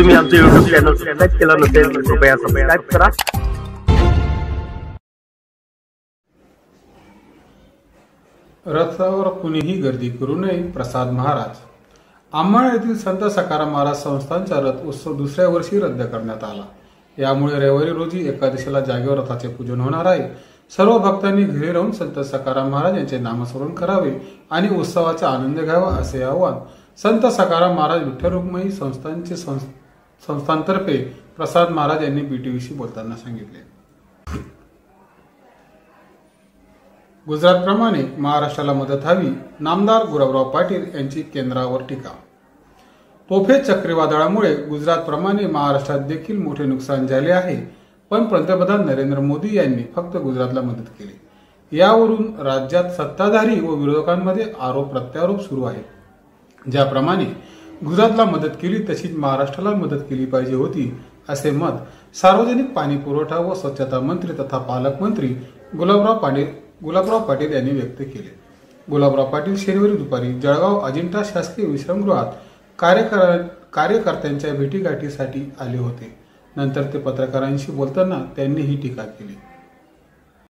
तुम्ही आमचं YouTube channel subscribe केलं नसेल तर कृपया सबस्क्राईब करा. रथावर कुणीही गर्दी करू नये प्रसाद महाराज. आंबाळ येथील संत सकाराम महाराज संस्थांचा रथ उत्सव दुसऱ्या वर्षी रद्द करण्यात आला. यामुळे रविवारी रोजी एकादशीला जागेवर रथाचे पूजन होणार आहे. सर्व भक्तांनी घरी राहून संत सकाराम महाराज यांचे नामस्मरण करावे आणि उत्सवाचा आनंद घ्यावा असे आवाहन संत सकाराम महाराज विठ्ठल रुक्मयी संस्थांचे संस- संस्थांतर्फे प्रसाद महाराज यांनी बीटीव्हीशी बोलताना सांगितले. गुजरातप्रमाणे महाराष्ट्राला मदत हवी नामदार गुरवराव पाटील यांची केंद्रावर टीका. तोफे चक्रीवादळामुळे गुजरातप्रमाणे महाराष्ट्रात देखील मोठे नुकसान झाले आहे पण पंतप्रधान नरेंद्र मोदी यांनी फक्त गुजरातला मदत केली. यावरून राज्यात सत्ताधारी व विरोधकांमध्ये आरोप प्रत्यारोप सुरू आहे ज्याप्रमाणे गुजरातला मदत केली तशीच महाराष्ट्राला मदत केली पाहिजे होती असे मत सार्वजनिक पाणी पुरवठा व स्वच्छता मंत्री तथा पालकमंत्री गुलाबराव पाटील गुलाबराव पाटील यांनी व्यक्त केले. गुलाबराव पाटील शनिवारी दुपारी जळगाव अजिंठा शासकीय विश्रामगृहात कार्यकर कार्यकर्त्यांच्या भेटीगाठीसाठी आले होते. नंतर ते पत्रकारांशी बोलताना त्यांनी ही टीका केली.